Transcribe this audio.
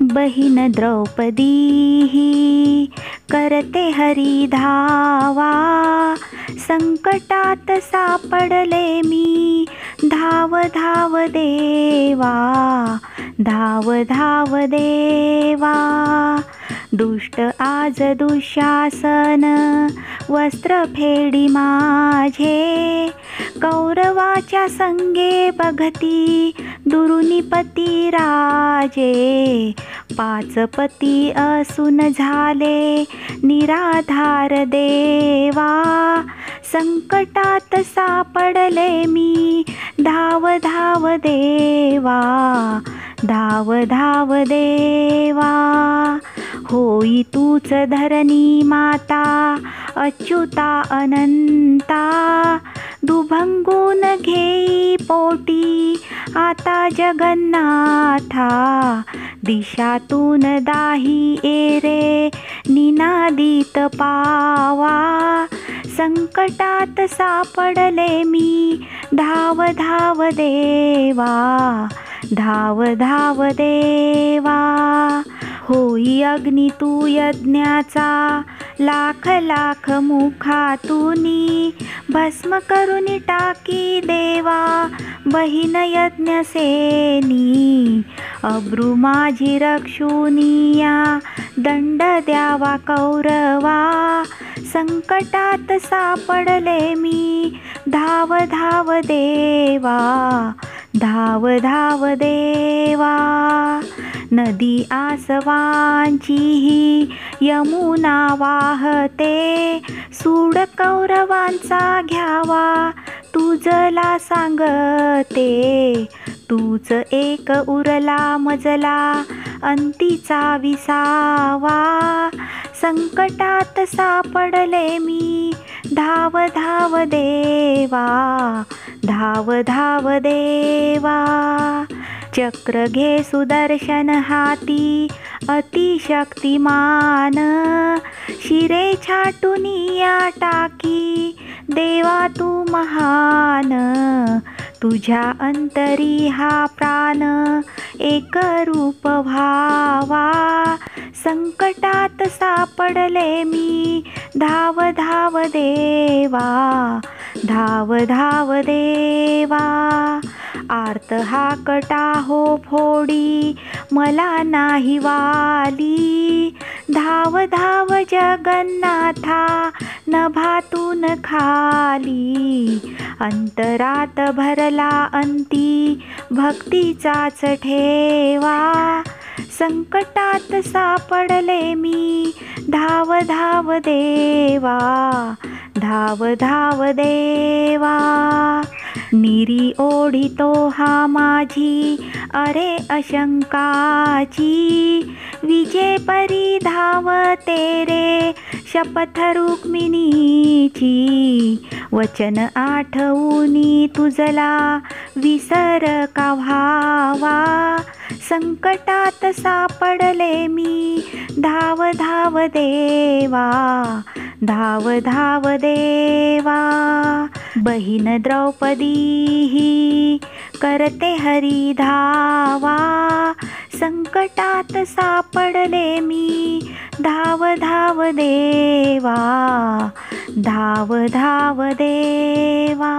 बहीण द्रौपदी ही करते हरी धावा संकटात सापडले मी. धाव धाव देवा धाव धाव देवा. दुष्ट आज दुःशासन वस्त्र फेडी माझे. कौरवाच्या संगे बघती दुरुनिपती राजे. पाच पती असून झाले निराधार देवा. संकटात सापडले मी धाव धाव देवा. धाव धाव देवा. होई तूच धरणी माता अच्युता अनंता. दुभंगून घे पोटी. आता जगन्नाथा दिशातून दाही एरे निनादित पावा. संकटात सापडले मी धाव धाव देवा धाव धाव देवा. होई अग्नी तू यज्ञाचा. लाख लाख मुखातूनी भस्म करून टाकी देवा. बहीण यज्ञसेनी अब्रू माझी रक्षुनिया दंड द्यावा कौरवा. संकटात सापडले मी. धाव धाव देवा धाव धाव देवा. नदी आसवांची ही यमुना वाहते. सूड कौरवांचा घ्यावा तुझला सांगते. तूच एक उरला मजला अंतीचा विसावा. संकटात सापडले मी धाव धाव देवा धाव धाव देवा. चक्र घे सुदर्शन हाती. अतिशक्तिमान. शिरे छाटुनिया टाकी. देवा तू महान. तुझ्या अंतरी हा प्राण. एक रूप व्हावा. संकटात सापडले मी. धाव धाव देवा. धाव धाव देवा. आर्त हा कटा हो फोडी मला नाही वाली. धाव धाव जगन्नाथा नभातून खाली. अंतरात भरला अंती भक्तीचाच ठेवा. संकटात सापडले मी धाव धाव देवा. धाव धाव देवा. निरी ओढितो हा माझी अरे अशंकाची विजे परिधाव तेरे शपथ रुक्मिणीची. वचन आठवूनी तुझला विसर का व्हावा? संकटात सापडले मी. धाव धाव देवा धाव धाव देवा. बहीण द्रौपदी ही करते हरी धावा. संकटात सापडले मी. धाव धाव देवा धाव धाव देवा.